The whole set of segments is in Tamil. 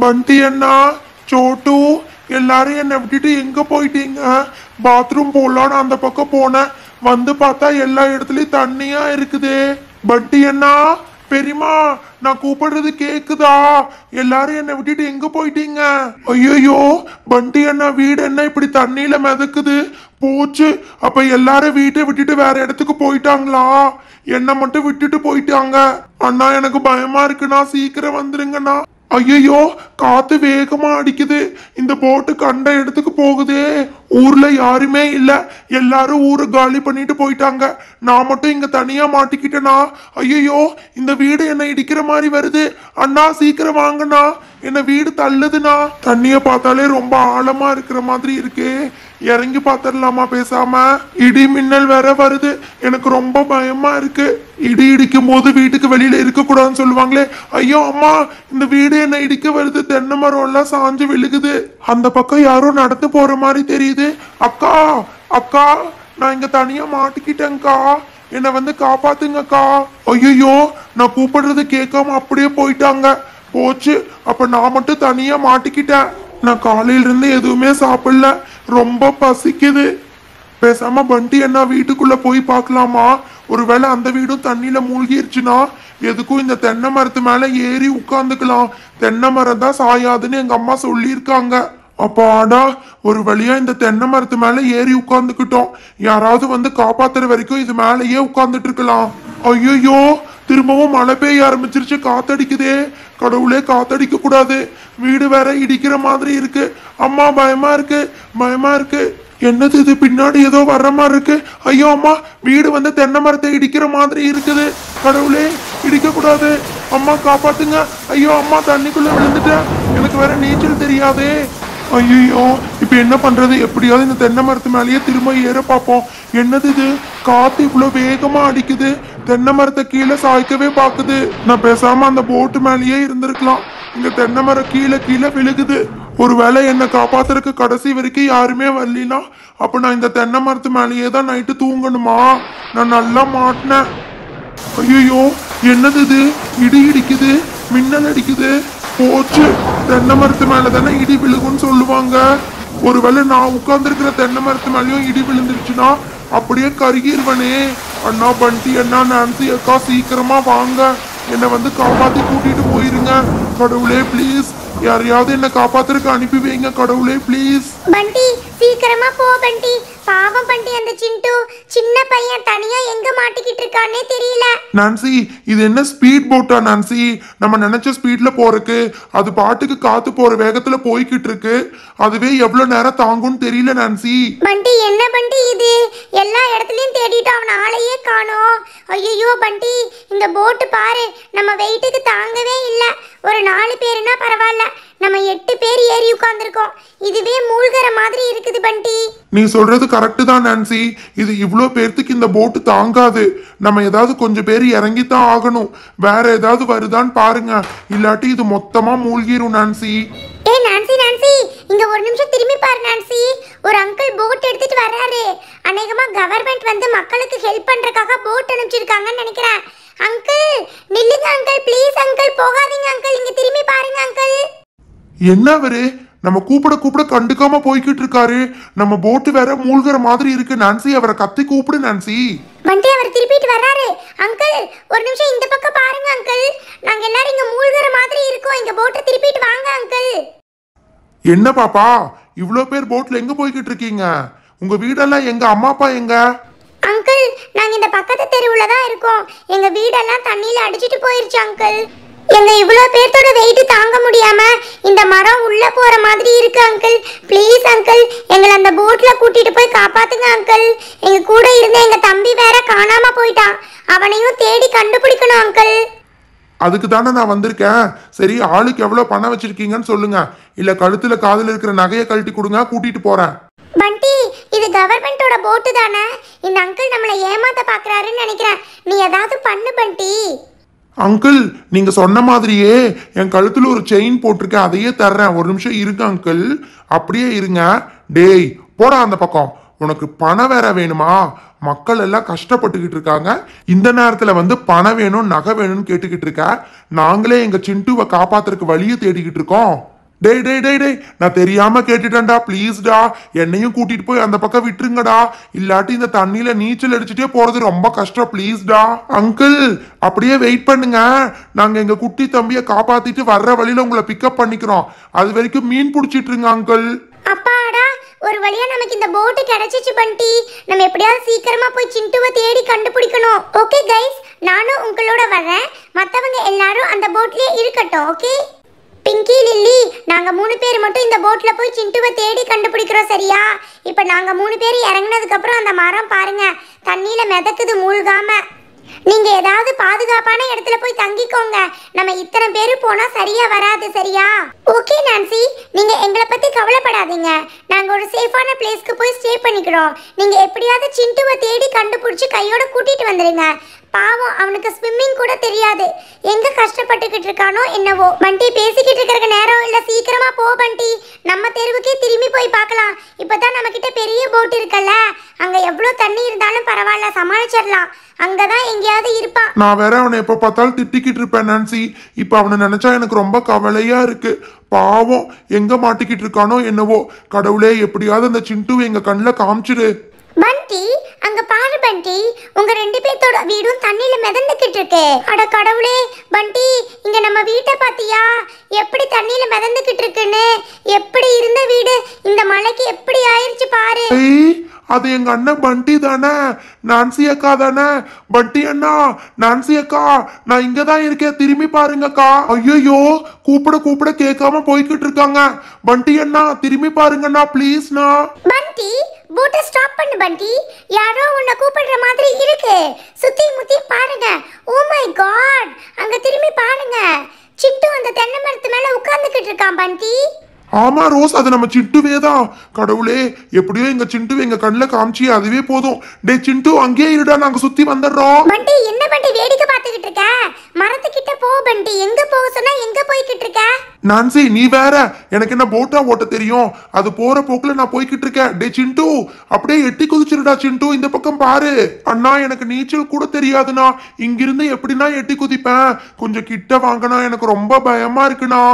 பந்தி அண்ணா சோட்டு எல்லாரும் என்னை விட்டுட்டு எங்க போயிட்டீங்க? பாத்ரூம் போடலான்னு அந்த பக்கம் போனேன். வந்து பார்த்தா எல்லா இடத்துலயும் தண்ணியா இருக்குது. பட்டி அண்ணா பெரியமா நான் கூப்பிடுறது கேக்குதா? எல்லாரும் என்னை விட்டுட்டு எங்க போயிட்டீங்க? ஐயோ பண்டி அண்ணா வீடு என்ன இப்படி தண்ணியில மிதக்குது? போச்சு. அப்ப எல்லாரும் வீட்டை விட்டுட்டு வேற இடத்துக்கு போயிட்டாங்களா? என்னை மட்டும் விட்டுட்டு போயிட்டாங்க. அண்ணா எனக்கு பயமா இருக்குண்ணா. சீக்கிரம் வந்துருங்கண்ணா. ஐயோ காத்து வேகமா அடிக்குது. இந்த போட்டு கண்ட இடத்துக்கு போகுதே. ஊர்ல யாருமே இல்ல. எல்லாரும் ஊரை காலி பண்ணிட்டு போயிட்டாங்க. நான் மட்டும் இங்க தனியா மாட்டிக்கிட்டேனா? ஐயோ இந்த வீடு என்னை இடிக்கிற மாதிரி வருது. அண்ணா சீக்கிரம் வாங்கண்ணா. என்ன வீடு தள்ளுதுண்ணா. தண்ணிய பார்த்தாலே ரொம்ப ஆழமா இருக்கிற மாதிரி இருக்கே. இறங்கி பார்த்துடலாமா பேசாம? இடி மின்னல் வேற வருது. எனக்கு ரொம்ப பயமா இருக்கு. இடி இடிக்கும் போது வீட்டுக்கு வெளியில இருக்க கூடாதுன்னு சொல்லுவாங்களே. ஐயோ அம்மா இந்த வீடு என்ன இடிக்க வருது? தென்னை மரம் எல்லாம் சாஞ்சு விழுகுது. அந்த பக்கம் யாரோ நடந்து போற மாதிரி தெரியுது. அக்கா அக்கா நான் இங்க தனியா மாட்டிக்கிட்டேன்க்கா. என்னை வந்து காப்பாத்துங்கக்கா. ஐயோ நான் கூப்பிடுறது கேட்காம அப்படியே போயிட்டாங்க. போச்சு. அப்ப நான் மட்டும் தனியா மாட்டிக்கிட்டேன். நான் காலையில இருந்து எதுவுமே சாப்பிடல. ரொம்ப பசிக்குது. பேசாம பண்டி என்ன வீட்டுக்குள்ள போய் பார்க்கலாமா? ஒருவேளை அந்த வீடும் தண்ணியில மூழ்கிருச்சுன்னா எதுக்கும் இந்த தென்னை மரத்து மேல ஏறி உட்காந்துக்கலாம். தென்னை மரம் தான் சாயாதுன்னு எங்க அம்மா சொல்லியிருக்காங்க. அப்போ ஆடா ஒரு வழியா இந்த தென்னை மரத்து மேல ஏறி உட்காந்துக்கிட்டோம். யாராவது வந்து காப்பாத்துற வரைக்கும் இது மேலேயே உட்காந்துட்டு இருக்கலாம். ஐயோ திரும்பவும் மழை பெய்ய ஆரம்பிச்சிருச்சு. காத்தடிக்குதே. கடவுளே காத்தடிக்க கூடாது வீடு வேற இடிக்கிற மாதிரி இருக்கு. அம்மா பயமா இருக்கு. பயமா இருக்கு. என்னது இது? பின்னாடி ஏதோ வர்ற மாதிரி இருக்கு. ஐயோ அம்மா வீடு வந்து தென்னை மரத்தை இடிக்கிற மாதிரி இருக்குது. கடவுளே இடிக்க கூடாது அம்மா காப்பாத்துங்க. ஐயோ அம்மா தண்ணிக்குள்ள விழுந்துட்டேன் எனக்கு வேற நீச்சல் தெரியாதே. ஐயோ இப்போ என்ன பண்றது? எப்படியாவது இந்த தென்னை மரத்து மேலேயே திரும்ப ஏற பார்ப்போம். என்னது இது? காத்து இவ்வளோ வேகமா அடிக்குது. தென்னை மரத்தை கீழே சாய்க்கவே பார்க்குது. நான் பேசாம அந்த போட்டு மேலேயே இருந்திருக்கலாம். இந்த தென்னை மரம் கீழே கீழே விழுகுது. ஒருவேளை என்னை காப்பாத்துறதுக்கு கடைசி வரைக்கும் யாருமே வரலினா அப்ப நான் இந்த தென்னை மரத்து மேலேயே தான் நைட்டு தூங்கணுமா? நான் நல்லா மாட்டினேன். ஐயோ என்னது இது? இடி இடிக்குது மின்னல் அடிக்குது. போச்சு. தென்னை மரத்து மேல தானே இடி விழுகும்னு சொல்லுவாங்க. ஒருவேளை நான் உட்கார்ந்துருக்கிற தென்னை மரத்து மேலேயும் இடி விழுந்துருச்சுன்னா அப்படியே கருகிருவனே. அண்ணா பண்டி அண்ணா நான்சி அக்கா சீக்கிரமா வாங்க. என்னை வந்து காப்பாத்தி கூட்டிட்டு போயிருங்க. கடவுளே ப்ளீஸ் யாரையாவது என்னை காப்பாத்துறதுக்கு அனுப்பி வைங்க கடவுளே ப்ளீஸ் பண்டி சீக்கிரமா போ பண்டி. பாவம் பண்டி அந்த சிண்டு. சின்ன பையன் தனியா எங்க மாட்டிக்கிட்டு இருக்கானே தெரியல. நான்சி இது என்ன ஸ்பீட் போட்டா நான்சி? நம்ம நினைச்ச ஸ்பீட்ல போறதுக்கு அது பாட்டுக்கு காத்து போற வேகத்துல போய்கிட்டு இருக்கு. அதுவே எவ்வளவு நேரம் தாங்கும்னு தெரியல நான்சி. பண்டி என்ன பண்டி இது? எல்லா இடத்துலயும் தேடிட்டோம் ஆளையே காணோம். ஐயோ பண்டி இந்த போட்டு பாரு. நம்ம வெயிட்டுக்கு தாங்கவே இல்ல. ஒரு நாலு பேருனா பரவாயில்ல. நம்ம எட்டு பேர் ஏறி உட்கார்ந்துருக்கோம். இதுவே மூழ்கிற மாதிரி இருக்குது பண்டி. நீ சொல்றது கரெக்டு தான் நான்சி இது இவ்வளோ பேர்த்துக்கு இந்த போட்டு தாங்காது. நம்ம ஏதாவது கொஞ்சம் பேர் இறங்கி தான் ஆகணும். வேற ஏதாவது வருதான்னு பாருங்க. இல்லாட்டி இது மொத்தமா மூழ்கிரும் நான்சி ஏ நான்சி நான்சி இங்க ஒரு நிமிஷம் திரும்பி பாரு நான்சி ஒரு அங்கிள் போட் எடுத்துட்டு வர்றாரு. அநேகமா கவர்மெண்ட் வந்து மக்களுக்கு ஹெல்ப் பண்றதுக்காக போட் அனுப்பிச்சிருக்காங்கன்னு நினைக்கிறேன். அங்கிள் நில்லுங்க அங்கிள் ப்ளீஸ் அங்கிள் போகாதீங்க அங்கிள் இங்க திரும்பி பாருங்க அங்கிள் என்ன அவரு? நம்ம கூப்பிட கூப்பிட கண்டுக்காம போய்கிட்டு இருக்காரு. நம்ம போட்டு வேற மூழ்கிற மாதிரி இருக்கு நான்சி அவரை கத்தி கூப்பிடு நான்சி வண்டி அவர் திருப்பிட்டு வர்றாரு. அங்கிள் ஒரு நிமிஷம் இந்த பக்கம் பாருங்க அங்கிள் நாங்க எல்லாரும் இங்க மூழ்கிற மாதிரி இருக்கோம். இங்க போட்டை திருப்பிட்டு வாங்க அங்கிள் என்ன பாப்பா? இவ்வளோ பேர் போட்ல எங்க போய்கிட்டு இருக்கீங்க? உங்க வீடெல்லாம் எங்க? அம்மா அப்பா எங்க? அங்கிள் நாங்க இந்த பக்கத்து தெருவுல தான் இருக்கோம். எங்க வீடெல்லாம் தண்ணியில அடிச்சிட்டு போயிருச்சு அங்கிள். எங்க இவ்வளோ பேர்த்தோட வெயிட் தாங்க முடியாம இந்த மரம் உள்ள போற மாதிரி இருக்கு அங்கிள். ப்ளீஸ் அங்கிள் எங்களை அந்த போட்ல கூட்டிட்டு போய் காப்பாத்துங்க அங்கிள். எங்க கூட இருந்த எங்க தம்பி வேற காணாம போயிட்டான். அவனையும் தேடி கண்டுபிடிக்கணும் அங்கிள். அதுக்கு தானே நான் வந்திருக்கேன். சரி ஆளுக்கு எவ்வளோ பணம் வச்சிருக்கீங்கன்னு சொல்லுங்க. இல்ல கழுத்துல காதுல இருக்கிற நகையை கழட்டி கொடுங்க கூட்டிட்டு போறேன். பண்டி இது கவர்மெண்டோட போட்டு தானே? இந்த அங்கிள் நம்மளை ஏமாத்த பாக்குறாருன்னு நினைக்கிறேன். நீ ஏதாவது பண்ணு பண்டி. அங்கிள் நீங்க சொன்ன மாதிரியே என் கழுத்துல ஒரு செயின் போட்டிருக்கேன். அதையே தர்றேன். ஒரு நிமிஷம் இருங்க அங்கிள் அப்படியே இருங்க. டேய் போடா அந்த பக்கம். உனக்கு பணம் வேற வேணுமா? மக்கள் எல்லாம் கஷ்டப்பட்டுக்கிட்டு இருக்காங்க. இந்த நேரத்தில் வந்து பணம் வேணும் நகை வேணும்னு கேட்டுக்கிட்டு இருக்க. நாங்களே எங்கள் சிண்டுவை காப்பாத்துறதுக்கு வழியை தேடிக்கிட்டு இருக்கோம். டேய் டேய் டேய் டேய் நான் தெரியாம கேட்டுட்டேன்டா. ப்ளீஸ்டா என்னையும் கூட்டிட்டு போய் அந்த பக்கம் விட்டுருங்கடா. இல்லாட்டி இந்த தண்ணியில நீச்சல் அடிச்சுட்டே போறது ரொம்ப கஷ்டம். ப்ளீஸ்டா அங்கிள் அப்படியே வெயிட் பண்ணுங்க. நாங்க எங்க குட்டி தம்பியை காப்பாத்திட்டு வர்ற வழியில உங்களை பிக்கப் பண்ணிக்கிறோம். அது வரைக்கும் மீன் பிடிச்சிட்டு இருங்க அங்கிள் ஒரு வழியா நமக்கு இந்த போட்டு கிடைச்சிச்சு பண்டி. நம்ம எப்படியாவது சீக்கிரமா போய் சிண்டுவை தேடி கண்டுபிடிக்கணும். ஓகே கைஸ் நானும் உங்களோட வரேன். மத்தவங்க எல்லாரும் அந்த போட்லயே இருக்கட்டும் ஓகே பிங்கி லில்லி நாங்க மூணு பேர் மட்டும் இந்த போட்ல போய் சிண்டுவை தேடி கண்டுபிடிக்கிறோம் சரியா? இப்போ நாங்க மூணு பேர் இறங்குனதுக்கு அப்புறம் அந்த மரம் பாருங்க தண்ணியில மிதக்குது மூழ்காம. நீங்க ஏதாவது பாதுகாப்பான இடத்துல போய் தங்கிக்கோங்க. நம்ம இத்தனை பேரு போனா சரியா வராது சரியா? ஓகே நான்சி நீங்க எங்களை பத்தி கவலைப்படாதீங்க. நாங்க ஒரு சேஃபான பிளேஸ்க்கு போய் ஸ்டே பண்ணிக்கிறோம். நீங்க எப்படியாவது சிண்டுவை தேடி கண்டுபிடிச்சு கையோட கூட்டிட்டு வந்துருங்க. பாவம் அவனுக்கு ஸ்விம்மிங் கூட தெரியாது. எங்க கஷ்டப்பட்டுக்கிட்டு இருக்கானோ என்னவோ. பண்டி பேசிக்கிட்டு இருக்கிற நேரம் இல்ல. சீக்கிரமா போ பண்டி. நம்ம தெருவுக்கே திரும்பி போய் பார்க்கலாம். இப்பதான் நம்ம கிட்ட பெரிய போட் இருக்குல்ல. அங்க எவ்வளவு தண்ணி இருந்தாலும் பரவாயில்ல சமாளிச்சிடலாம். அங்கதான் எங்கேயாவது இருப்பான். நான் வேற அவனை எப்ப பார்த்தாலும் திட்டிக்கிட்டு இருப்பேன் நான்சி. இப்ப அவனை நினைச்சா எனக்கு ரொம்ப கவலையா இருக்கு. பாவம் எங்க மாட்டிக்கிட்டு இருக்கானோ என்னவோ. கடவுளே எப்படியாவது அந்த சிண்டு எங்க கண்ணுல காமிச்சிடு. பண்டி பண்டி. உங்க ரெண்டு பேர்த்தோட வீடும் தண்ணியில மிதந்துக்கிட்டு இருக்கு. அட கடவுளே பண்டி இங்க நம்ம வீட்டை பாத்தியா? எப்படி தண்ணியில மிதந்துக்கிட்டு இருக்குன்னு? எப்படி இருந்த வீடு? இந்த மலைக்கு எப்படி ஆயிருச்சு பாரு. அது எங்க அண்ணன் பண்டி தானே? நான்சி அக்கா தானே? பண்டி அண்ணா நான்சி அக்கா நான் இங்க தான் இருக்கேன். திரும்பி பாருங்கக்கா. ஐயோ கூப்பிட கூப்பிட கேட்காம போய்கிட்டு இருக்காங்க. பண்டி அண்ணா திரும்பி பாருங்கண்ணா ப்ளீஸ்ண்ணா பண்டி போட்டை ஸ்டாப் பண்ணு பண்டி. யாரோ உன்னை கூப்பிடுற மாதிரி இருக்கு. சுத்தி முத்தி பாருங்க. ஓ மை காட் அங்க திரும்பி பாருங்க. சிட்டு அந்த தென்னை மரத்து மேல உட்கார்ந்துகிட்டு இருக்கான் பண்டி. ஆமா ரோஸ் அது நம்ம சிண்டுவே தான் கடவுளே எப்படியோ எங்க சிண்டு எங்க கண்ணுல காமிச்சி அதுவே போதும். டே சிண்டு அங்கேயே இருடா நாங்க சுத்தி வந்துடுறோம். பண்டி என்ன பண்டி வேடிக்கை பார்த்துக்கிட்டு இருக்க? மரத்துக்கிட்ட போ பண்டி எங்க போக சொன்னா எங்க போய்கிட்டு இருக்க? நான்சி நீ வேற. எனக்கு என்ன போட்டா ஓட்ட தெரியும்? அது போற போக்குல நான் போய்கிட்டு இருக்கேன். டே சிண்டு அப்படியே எட்டி குதிச்சிருடா சிண்டு. இந்த பக்கம் பாரு. அண்ணா எனக்கு நீச்சல் கூட தெரியாதுண்ணா. இங்கிருந்து எப்படின்னா எட்டி குதிப்பேன்? கொஞ்சம் கிட்ட வாங்கினா எனக்கு ரொம்ப பயமா இருக்குண்ணா.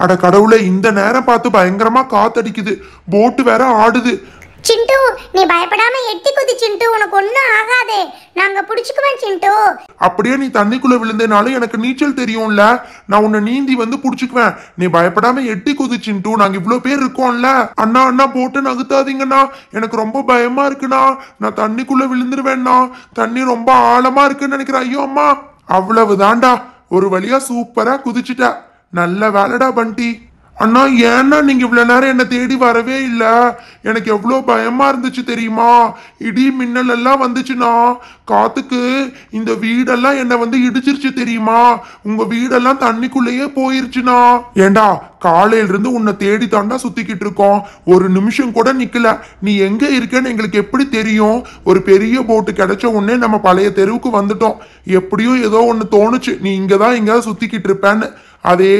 அட கடவுளே இந்த நேரம் பார்த்து பயங்கரமா காத்தடிக்குது. போட்டு வேற ஆடுது. சிண்டு நீ பயப்படாம எட்டி குதி சிண்டு உனக்கு ஒண்ணும் ஆகாது. நாங்க புடிச்சுக்குவோம் சிண்டு. அப்படியே நீ தண்ணிக்குள்ள விழுந்தனாலும் எனக்கு நீச்சல் தெரியும்ல. நான் உன்னை நீந்தி வந்து புடிச்சுக்குவேன். நீ பயப்படாம எட்டி குதிச்சுட்டு நாங்க இவ்ளோ பேர் இருக்கோம்ல. அண்ணா அண்ணா போட்டு நகுத்தாதீங்கண்ணா. எனக்கு ரொம்ப பயமா இருக்குண்ணா. நான் தண்ணிக்குள்ள விழுந்துருவேண்ணா. தண்ணி ரொம்ப ஆழமா இருக்குன்னு நினைக்கிறேன். ஐயோ அம்மா. அவ்வளவுதான்டா. ஒரு வழியா சூப்பரா குதிச்சுட்ட. நல்ல வேலைடா பண்டி. அண்ணா ஏன்னா நீங்க இவ்வளவு நேரம் என்ன தேடி வரவே இல்லை. எனக்கு எவ்வளோ பயமா இருந்துச்சு தெரியுமா? இடி மின்னல் எல்லாம் வந்துச்சுண்ணா. காத்துக்கு இந்த வீடெல்லாம் என்னை வந்து இடிச்சிருச்சு தெரியுமா? உங்க வீடெல்லாம் தண்ணிக்குள்ளேயே போயிருச்சுனா ஏண்டா காலையில இருந்து உன்னை தேடி தாண்டா சுத்திக்கிட்டு இருக்கோம். ஒரு நிமிஷம் கூட நிக்கல. நீ எங்க இருக்கேன்னு எங்களுக்கு எப்படி தெரியும்? ஒரு பெரிய போட்டு கிடைச்ச உடனே நம்ம பழைய தெருவுக்கு வந்துட்டோம். எப்படியும் ஏதோ ஒன்று தோணுச்சு. நீ இங்கதான் எங்கேயாவது சுத்திக்கிட்டு இருப்பேன்னு. அதே